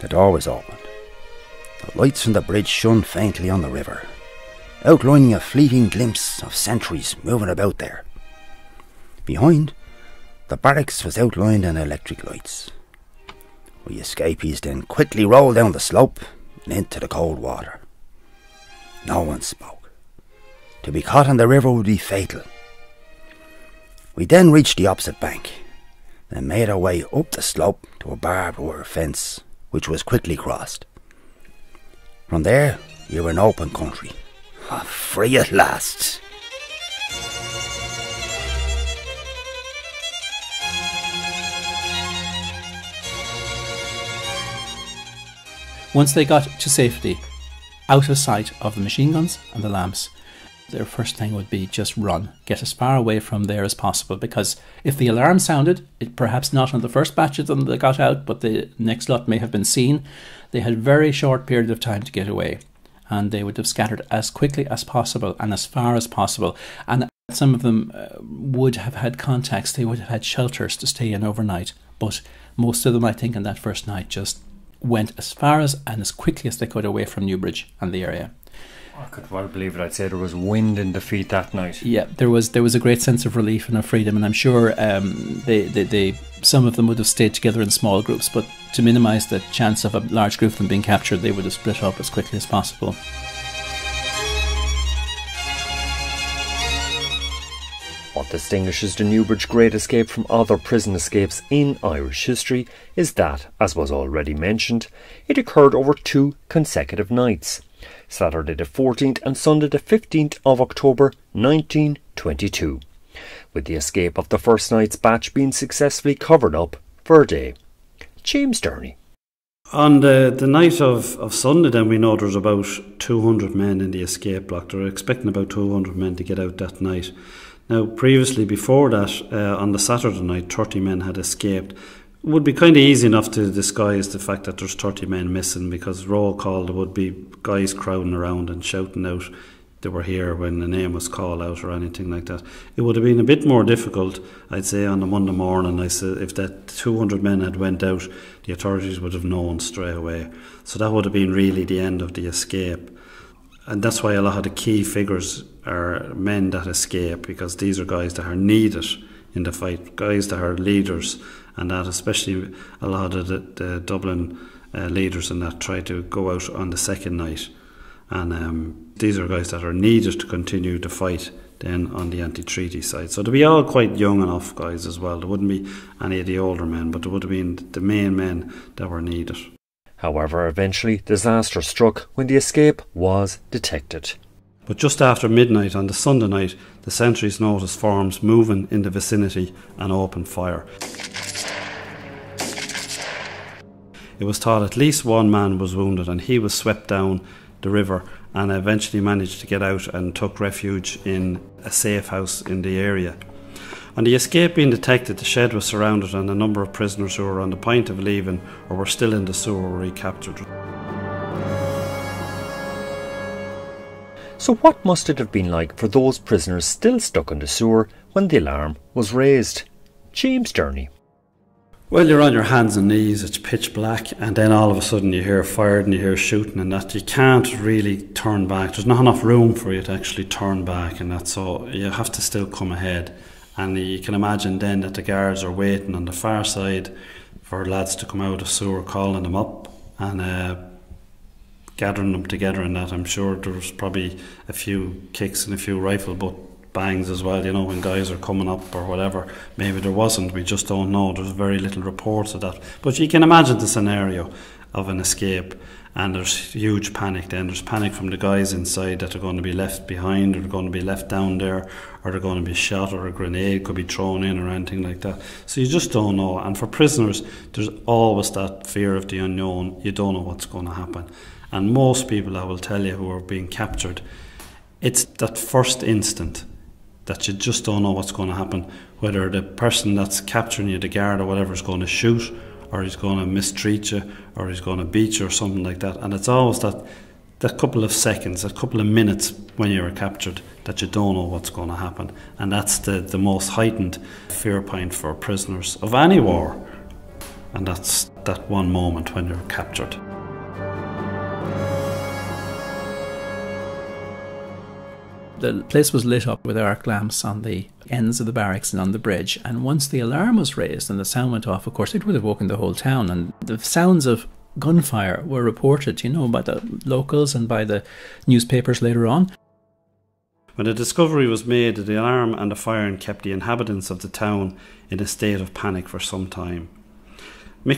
[SPEAKER 11] The door was opened. The lights from the bridge shone faintly on the river, outlining a fleeting glimpse of sentries moving about there. Behind, the barracks was outlined in electric lights. We escapees then quickly rolled down the slope and into the cold water. No one spoke. To be caught in the river would be fatal. We then reached the opposite bank, then made our way up the slope to a barbed wire fence which was quickly crossed. From there, you were in open country. Free at last.
[SPEAKER 5] Once they got to safety, out of sight of the machine guns and the lamps, their first thing would be just run, get as far away from there as possible. Because if the alarm sounded, it perhaps not on the first batch of them that got out, but the next lot may have been seen, they had a very short period of time to get away. And they would have scattered as quickly as possible and as far as possible. And some of them uh, would have had contacts, they would have had shelters to stay in overnight. But most of them, I think, on that first night just went as far as and as quickly as they could away from Newbridge and the area.
[SPEAKER 2] I could well believe it. I'd say there was wind in defeat that night.
[SPEAKER 5] Yeah, there was there was a great sense of relief and of freedom, and I'm sure um, they, they, they some of them would have stayed together in small groups, but to minimise the chance of a large group of them being captured, they would have split up as quickly as possible.
[SPEAKER 2] What distinguishes the Newbridge Great Escape from other prison escapes in Irish history is that, as was already mentioned, it occurred over two consecutive nights. Saturday the 14th and Sunday the 15th of October 1922, with the escape of the first night's batch being successfully covered up for a day. James Durney.
[SPEAKER 3] On the, the night of, of Sunday, then we know there's about 200 men in the escape block. They're expecting about 200 men to get out that night. Now, previously, before that, uh, on the Saturday night, 30 men had escaped would be kind of easy enough to disguise the fact that there's 30 men missing because roll call there would be guys crowding around and shouting out they were here when the name was called out or anything like that. It would have been a bit more difficult, I'd say, on the Monday morning. I said if that 200 men had went out, the authorities would have known straight away. So that would have been really the end of the escape. And that's why a lot of the key figures are men that escape because these are guys that are needed in the fight, guys that are leaders and that especially a lot of the, the Dublin uh, leaders and that try to go out on the second night. And um, these are guys that are needed to continue the fight then on the anti-treaty side. So they'll be all quite young enough guys as well. There wouldn't be any of the older men, but there would have been the main men that were needed.
[SPEAKER 2] However, eventually disaster struck when the escape was detected.
[SPEAKER 3] But just after midnight on the Sunday night, the sentries noticed forms moving in the vicinity and opened fire. It was thought at least one man was wounded and he was swept down the river and eventually managed to get out and took refuge in a safe house in the area. On the escape being detected, the shed was surrounded and a number of prisoners who were on the point of leaving or were still in the sewer were recaptured.
[SPEAKER 2] So, what must it have been like for those prisoners still stuck in the sewer when the alarm was raised? James Durney.
[SPEAKER 3] Well, you're on your hands and knees, it's pitch black, and then all of a sudden you hear fired and you hear shooting, and that you can't really turn back. There's not enough room for you to actually turn back, and that's so you have to still come ahead. And you can imagine then that the guards are waiting on the far side for lads to come out of sewer, calling them up and uh, gathering them together. And that I'm sure there was probably a few kicks and a few rifle butt bangs as well. You know, when guys are coming up or whatever. Maybe there wasn't. We just don't know. There's very little reports of that. But you can imagine the scenario of an escape and there's huge panic then there's panic from the guys inside that are going to be left behind or they're going to be left down there or they're going to be shot or a grenade could be thrown in or anything like that so you just don't know and for prisoners there's always that fear of the unknown you don't know what's going to happen and most people I will tell you who are being captured it's that first instant that you just don't know what's going to happen whether the person that's capturing you the guard or whatever is going to shoot or he's going to mistreat you, or he's going to beat you, or something like that. And it's always that that couple of seconds, a couple of minutes when you're captured that you don't know what's going to happen. And that's the, the most heightened fear point for prisoners of any war. And that's that one moment when you're captured.
[SPEAKER 5] The place was lit up with arc lamps on the ends of the barracks and on the bridge. And once the alarm was raised and the sound went off, of course, it would have woken the whole town. And the sounds of gunfire were reported, you know, by the locals and by the newspapers later on.
[SPEAKER 3] When the discovery was made, the alarm and the firing kept the inhabitants of the town in a state of panic for some time.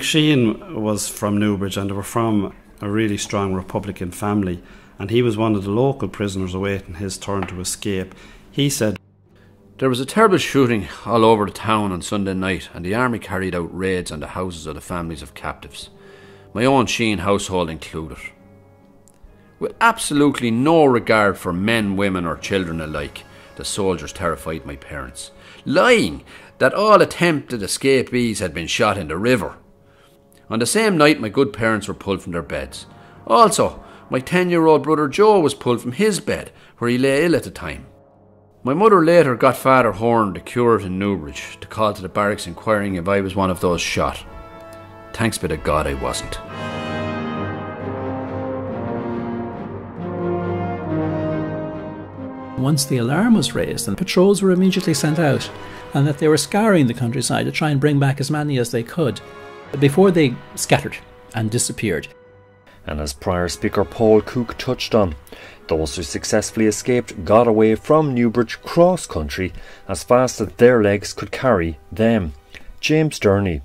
[SPEAKER 3] Sheehan was from Newbridge and they were from a really strong Republican family and he was one of the local prisoners awaiting his turn to escape. He said,
[SPEAKER 12] There was a terrible shooting all over the town on Sunday night, and the army carried out raids on the houses of the families of captives, my own Sheen household included. With absolutely no regard for men, women, or children alike, the soldiers terrified my parents, lying that all attempted escapees had been shot in the river. On the same night, my good parents were pulled from their beds. Also, my 10 year old brother Joe was pulled from his bed, where he lay ill at the time. My mother later got Father Horn, the curate in Newbridge, to call to the barracks inquiring if I was one of those shot. Thanks be to God I wasn't.
[SPEAKER 5] Once the alarm was raised, and patrols were immediately sent out, and that they were scouring the countryside to try and bring back as many as they could before they scattered and disappeared.
[SPEAKER 2] And as prior speaker Paul Cook touched on, those who successfully escaped got away from Newbridge cross country as fast as their legs could carry them. James Durney.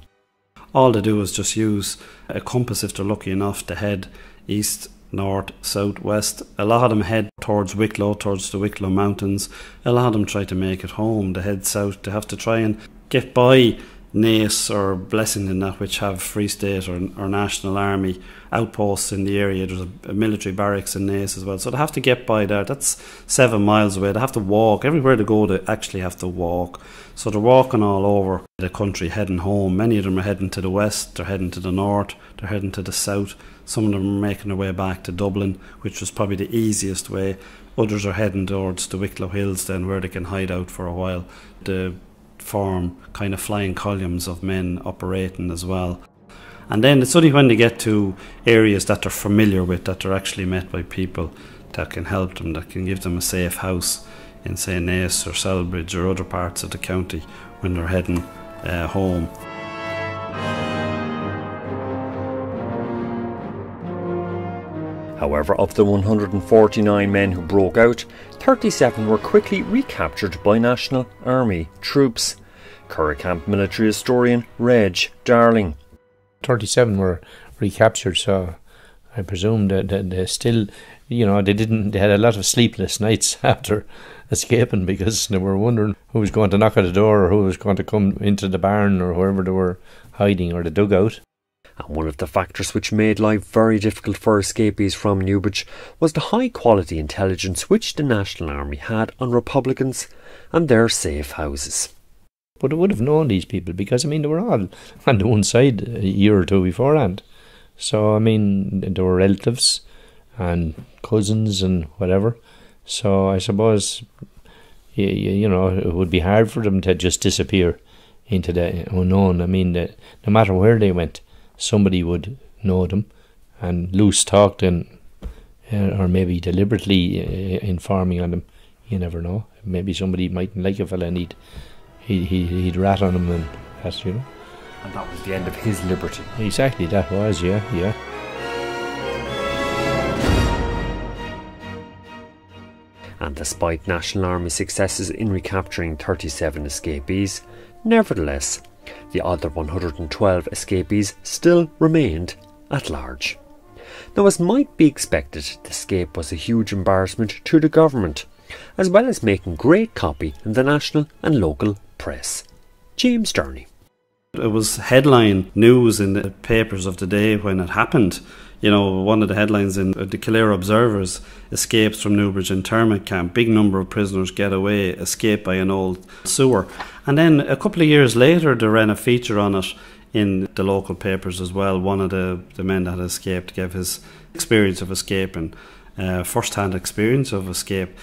[SPEAKER 3] All they do is just use a compass if they're lucky enough to head east, north, south, west. A lot of them head towards Wicklow, towards the Wicklow Mountains. A lot of them try to make it home. They head south. They have to try and get by Naas or Blessington that which have Free State or, or National Army outposts in the area. There's a, a, military barracks in Naas as well. So they have to get by there. That's seven miles away. They have to walk. Everywhere they go, they actually have to walk. So they're walking all over the country heading home. Many of them are heading to the west, they're heading to the north, they're heading to the south. Some of them are making their way back to Dublin, which was probably the easiest way. Others are heading towards the Wicklow Hills then where they can hide out for a while. The form kind of flying columns of men operating as well. And then it's only when they get to areas that they're familiar with that they're actually met by people that can help them, that can give them a safe house in, say, Naas or Celbridge or other parts of the county when they're heading uh, home.
[SPEAKER 2] However, of the 149 men who broke out, 37 were quickly recaptured by National Army troops. Camp military historian Reg Darling.
[SPEAKER 4] 37 were recaptured, so I presume that they still, you know, they didn't, they had a lot of sleepless nights [laughs] after escaping because they were wondering who was going to knock at the door or who was going to come into the barn or wherever they were hiding or the dugout.
[SPEAKER 2] And one of the factors which made life very difficult for escapees from Newbridge was the high quality intelligence which the National Army had on Republicans and their safe houses.
[SPEAKER 4] But I would have known these people because, I mean, they were all [laughs] on the one side a year or two beforehand. So, I mean, they were relatives and cousins and whatever. So, I suppose, you, you know, it would be hard for them to just disappear into the unknown. I mean, the, no matter where they went, somebody would know them and loose talked and uh, or maybe deliberately uh, informing on them. You never know. Maybe somebody mightn't like a fella and he'd, he, he, he'd rat on him and that's, you know.
[SPEAKER 2] And that was the end of his liberty.
[SPEAKER 4] Exactly, that was, yeah, yeah.
[SPEAKER 2] And despite National Army successes in recapturing 37 escapees, nevertheless, the other 112 escapees still remained at large. Now, as might be expected, the escape was a huge embarrassment to the government, as well as making great copy in the national and local press. James Durney.
[SPEAKER 3] It was headline news in the papers of the day when it happened. You know, one of the headlines in the Kildare Observers escapes from Newbridge internment camp. Big number of prisoners get away, escape by an old sewer. And then a couple of years later, they ran a feature on it in the local papers as well. One of the, the men that escaped gave his experience of escape and uh, first hand experience of escape.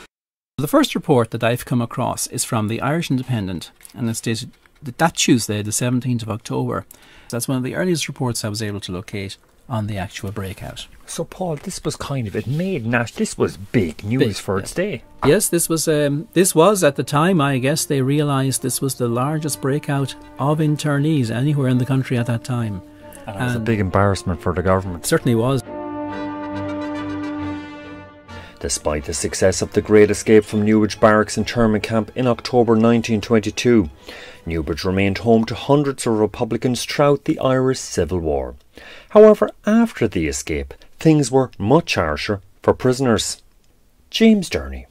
[SPEAKER 5] The first report that I've come across is from the Irish Independent, and it's dated that Tuesday, the 17th of October. That's one of the earliest reports I was able to locate on the actual breakout.
[SPEAKER 2] So, Paul, this was kind of it made Nash. This was big news big, for its day.
[SPEAKER 5] Yes, this was. Um, this was at the time. I guess they realised this was the largest breakout of internees anywhere in the country at that time.
[SPEAKER 2] And it was and a big embarrassment for the government.
[SPEAKER 5] Certainly was.
[SPEAKER 2] Despite the success of the Great Escape from Newbridge Barracks internment camp in October 1922, Newbridge remained home to hundreds of Republicans throughout the Irish Civil War. However, after the escape, things were much harsher for prisoners. James Durney.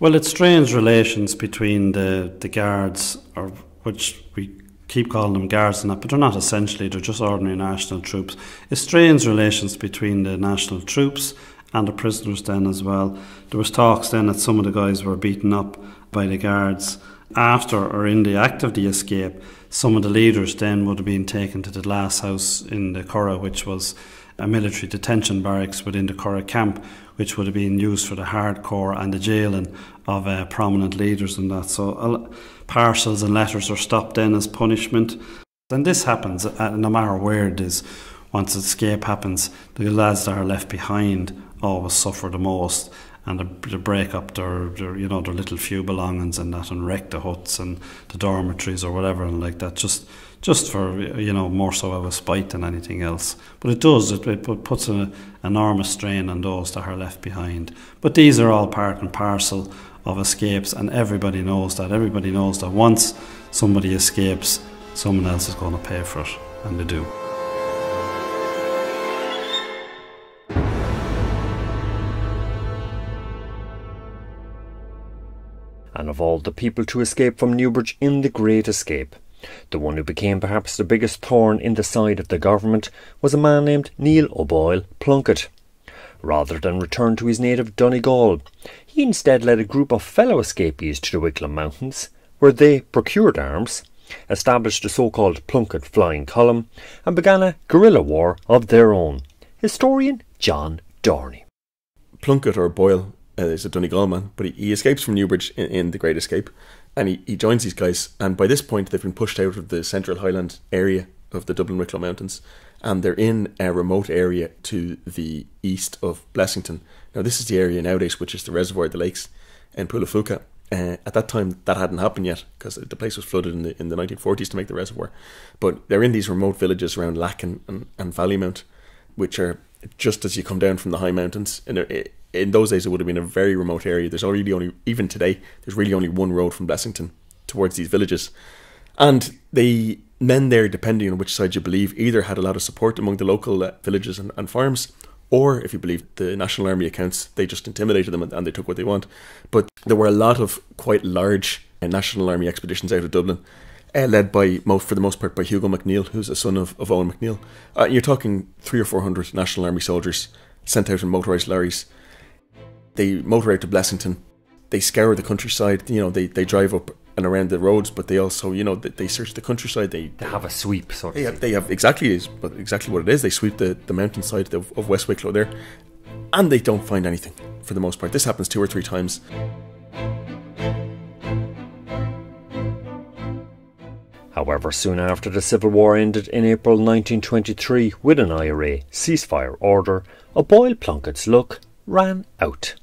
[SPEAKER 3] Well, it's strange relations between the, the guards, or which we keep calling them guards and that, but they're not essentially, they're just ordinary national troops. It's strange relations between the national troops and the prisoners then as well. There was talks then that some of the guys were beaten up by the guards after or in the act of the escape. Some of the leaders then would have been taken to the glass house in the Curragh, which was a military detention barracks within the Curragh camp, which would have been used for the hardcore and the jailing of uh, prominent leaders and that. So uh, parcels and letters are stopped then as punishment. And this happens uh, no matter where it is. Once escape happens, the lads that are left behind always suffer the most and they, break up their, their, you know their little few belongings and that and wreck the huts and the dormitories or whatever and like that just just for you know more so of spite than anything else. But it does it, it puts an enormous strain on those that are left behind. But these are all part and parcel of escapes and everybody knows that. Everybody knows that once somebody escapes someone else is going to pay for it and they do
[SPEAKER 2] and of all the people to escape from Newbridge in the Great Escape. The one who became perhaps the biggest thorn in the side of the government was a man named Neil O'Boyle Plunkett. Rather than return to his native Donegal, he instead led a group of fellow escapees to the Wicklow Mountains, where they procured arms, established a so called Plunkett Flying Column, and began a guerrilla war of their own. Historian John Dorney.
[SPEAKER 6] Plunkett or Boyle uh, is a Donegal man, but he, he escapes from Newbridge in, in, the Great Escape, and he, he joins these guys. And by this point, they've been pushed out of the Central Highland area of the Dublin Wicklow Mountains, and they're in a remote area to the east of Blessington. Now, this is the area nowadays which is the reservoir, the lakes, in Poulaphouca. Uh, at that time, that hadn't happened yet because the place was flooded in the in the 1940s to make the reservoir. But they're in these remote villages around Lacken and, and Valleymount, which are just as you come down from the high mountains. And in those days, it would have been a very remote area. There's really only, even today, there's really only one road from Blessington towards these villages. And the men there, depending on which side you believe, either had a lot of support among the local uh, villages and, and, farms, or if you believe the National Army accounts, they just intimidated them and, and, they took what they want. But there were a lot of quite large uh, National Army expeditions out of Dublin. Uh, led by, for the most part, by Hugo MacNeill, who's a son of, of Eoin MacNeill. Uh, you're talking three or four hundred National Army soldiers sent out in motorised lorries they motor out to Blessington. They scour the countryside. You know, they, they drive up and around the roads, but they also, you know, they, they search the countryside. They,
[SPEAKER 2] they have a sweep, so
[SPEAKER 6] they have, they have exactly is, but exactly what it is. They sweep the, the mountainside of, of West Wicklow there, and they don't find anything for the most part. This happens two or three times.
[SPEAKER 2] However, soon after the Civil War ended in April 1923 with an IRA ceasefire order, O'Boyle Plunkett's luck ran out.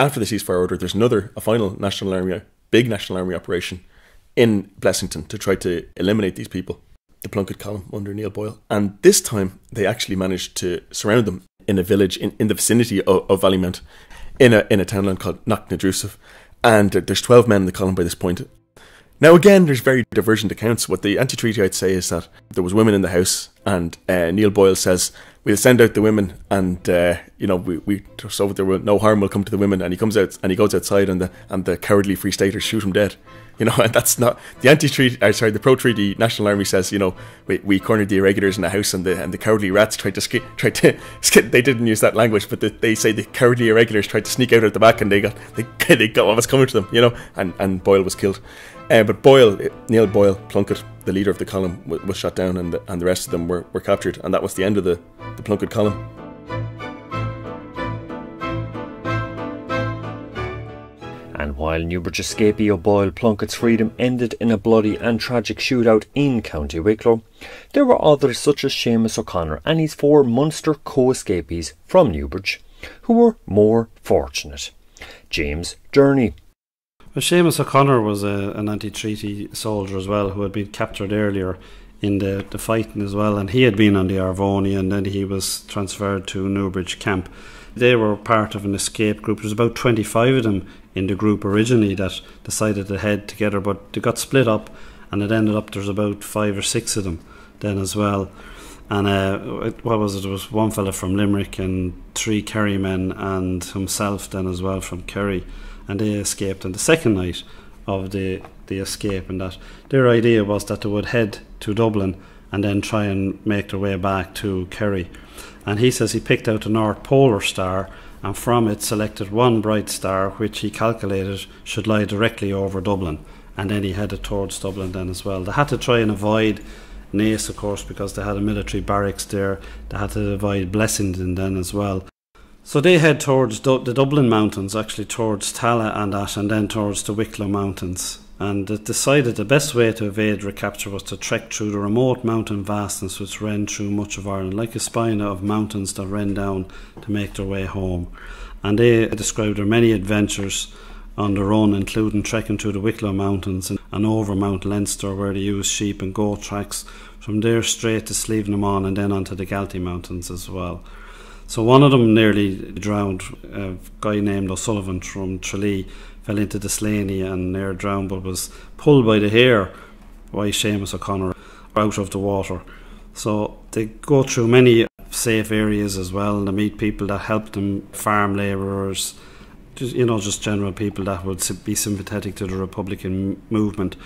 [SPEAKER 6] After the ceasefire order, there's another, a final National Army, big National Army operation in Blessington to try to eliminate these people, the Plunkett column under Neil Boyle. And this time, they actually managed to surround them in a village in, in the vicinity of, of Valleymount, in a, in a townland called Knocknadrusive. And there's 12 men in the column by this point, now, again, there's very divergent accounts. What the anti treaty I'd say is that there was women in the house, and uh, Neil Boyle says, We'll send out the women, and uh, you know, we, we so there will no harm will come to the women. And he comes out and he goes outside, and the and the cowardly Free Staters shoot him dead. You know, [laughs] and that's not the anti-treaty. Uh, sorry, the pro-treaty National Army says, you know, we, we cornered the irregulars in the house, and the and the cowardly rats tried to sk- [laughs] tried to. They didn't use that language, but the, they say the cowardly irregulars tried to sneak out at the back, and they got they, [laughs] they got what was coming to them. You know, and and Boyle was killed. Uh, but Boyle, Neil Boyle Plunkett, the leader of the column, w- was shot down, and the, and the rest of them were, were captured, and that was the end of the, the Plunkett column.
[SPEAKER 2] While Newbridge escapee O'Boyle Plunkett's freedom ended in a bloody and tragic shootout in County Wicklow, there were others such as Seamus O'Connor and his four Munster co-escapees from Newbridge, who were more fortunate. James Durney,
[SPEAKER 3] well, Seamus O'Connor was a, an anti-treaty soldier as well, who had been captured earlier in the, the fighting as well, and he had been on the Arvonia, and then he was transferred to Newbridge camp. They were part of an escape group. There was about 25 of them in the group originally that decided to head together, but they got split up, and it ended up there's about five or six of them then as well. And uh, what was it? There was one fella from Limerick and three Kerry men, and himself then as well from Kerry and they escaped on the second night of the the escape and that their idea was that they would head to Dublin and then try and make their way back to Kerry and he says he picked out the North Polar Star and from it selected one bright star which he calculated should lie directly over Dublin and then he headed towards Dublin then as well. They had to try and avoid Naas of course because they had a military barracks there. They had to avoid Blessington then as well. So they head towards du- the Dublin Mountains, actually towards Tallaght and that, and then towards the Wicklow Mountains. And it decided the best way to evade recapture was to trek through the remote mountain vastness which ran through much of Ireland, like a spine of mountains that ran down to make their way home. And they described their many adventures on their own, including trekking through the Wicklow Mountains and, over Mount Leinster, where they used sheep and goat tracks. From there straight to Slievenamon and then onto the Galtee Mountains as well. So one of them nearly drowned. A guy named O'Sullivan from Tralee fell into the Slaney and near drowned, but was pulled by the hair by Seamus O'Connor out of the water. So they go through many safe areas as well. And they meet people that help them, farm labourers, just, you know, just general people that would be sympathetic to the Republican movement.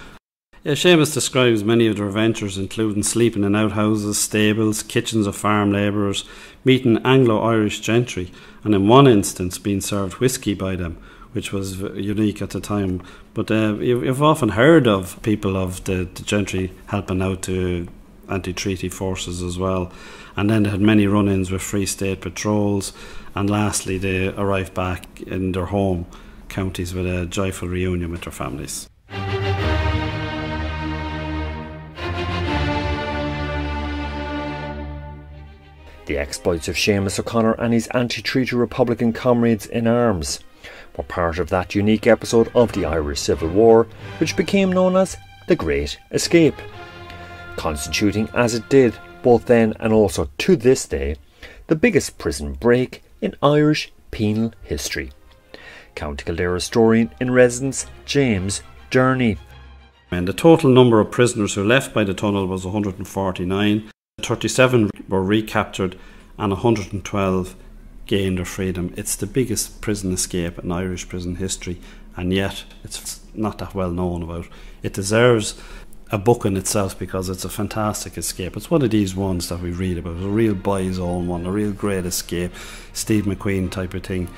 [SPEAKER 3] Yeah, Seamus describes many of their adventures, including sleeping in outhouses, stables, kitchens of farm labourers, meeting Anglo Irish gentry, and in one instance being served whisky by them, which was unique at the time. But uh, you've often heard of people of the, the gentry helping out to anti treaty forces as well. And then they had many run ins with Free State patrols, and lastly, they arrived back in their home counties with a joyful reunion with their families.
[SPEAKER 2] The exploits of Seamus O'Connor and his anti treaty Republican comrades in arms were part of that unique episode of the Irish Civil War, which became known as the Great Escape, constituting as it did, both then and also to this day, the biggest prison break in Irish penal history. County Kildare historian in residence James Durney.
[SPEAKER 3] And the total number of prisoners who left by the tunnel was 149. 37 were recaptured and 112 gained their freedom. It's the biggest prison escape in Irish prison history, and yet it's not that well known about. It deserves a book in itself because it's a fantastic escape. It's one of these ones that we read about, a real boy's own one, a real great escape, Steve McQueen type of thing.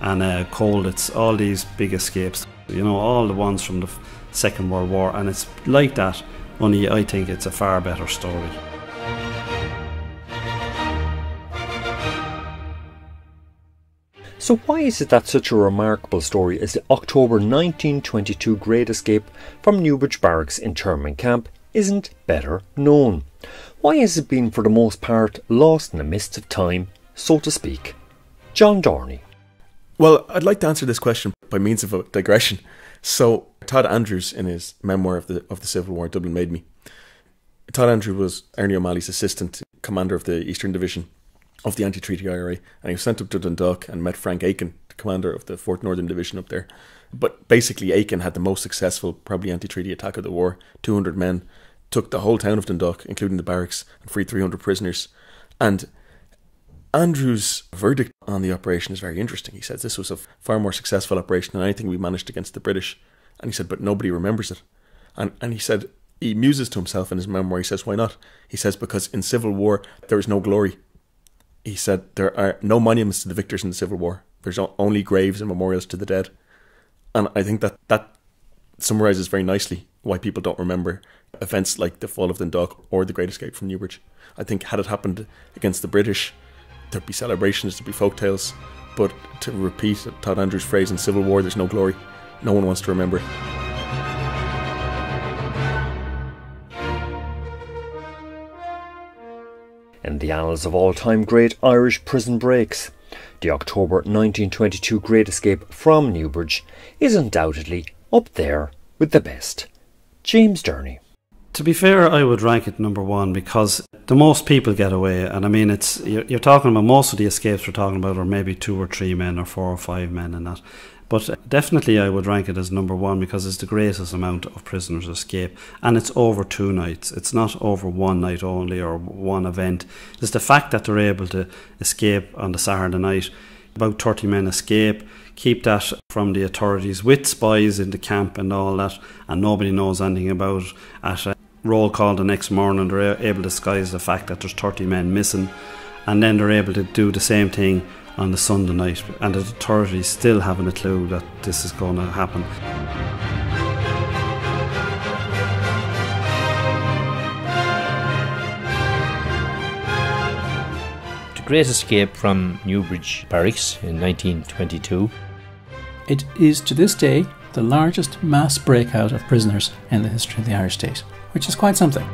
[SPEAKER 3] and uh, Colditz, all these big escapes. You know, all the ones from the Second World War, and it's like that. Only I think it's a far better story.
[SPEAKER 2] So, why is it that such a remarkable story as the October 1922 Great Escape from Newbridge Barracks internment camp isn't better known? Why has it been, for the most part, lost in the mists of time, so to speak? John Dorney.
[SPEAKER 6] Well, I'd like to answer this question by means of a digression. So, Todd Andrews, in his memoir of the of the Civil War, Dublin Made Me, Todd Andrews was Ernie O'Malley's assistant commander of the Eastern Division of the anti-treaty IRA, and he was sent up to Dundalk and met Frank Aiken, the commander of the 4th Northern Division up there. But basically, Aiken had the most successful, probably anti-treaty attack of the war. 200 men took the whole town of Dundalk, including the barracks, and freed 300 prisoners. And Andrew's verdict on the operation is very interesting. He says this was a far more successful operation than anything we managed against the British. And he said, but nobody remembers it. And, and he said, he muses to himself in his memoir. He says, why not? He says, because in civil war, there is no glory he said there are no monuments to the victors in the Civil War. There's only graves and memorials to the dead. And I think that that summarizes very nicely why people don't remember events like the fall of Dundalk or the Great Escape from Newbridge. I think had it happened against the British, there'd be celebrations, there'd be folk tales. But to repeat Todd Andrews' phrase in Civil War, there's no glory. No one wants to remember.
[SPEAKER 2] In the annals of all time great Irish prison breaks. The October 1922 Great Escape from Newbridge is undoubtedly up there with the best. James Durney.
[SPEAKER 3] To be fair, I would rank it number one because the most people get away, and I mean, it's you're, you're talking about most of the escapes we're talking about are maybe two or three men or four or five men, and that but definitely, I would rank it as number one because it's the greatest amount of prisoners escape, and it's over two nights. It's not over one night only or one event. It's the fact that they're able to escape on the Saturday night. About 30 men escape, keep that from the authorities with spies in the camp and all that, and nobody knows anything about it. At a roll call the next morning, they're able to disguise the fact that there's 30 men missing, and then they're able to do the same thing on the Sunday night, and the authorities still haven't a clue that this is going to happen.
[SPEAKER 4] The Great Escape from Newbridge Barracks in 1922.
[SPEAKER 5] It is to this day the largest mass breakout of prisoners in the history of the Irish state, which is quite something.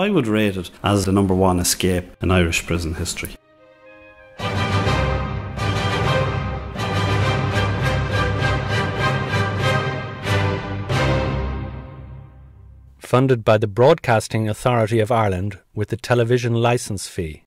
[SPEAKER 3] I would rate it as the number one escape in Irish prison history.
[SPEAKER 1] Funded by the Broadcasting Authority of Ireland with the television licence fee.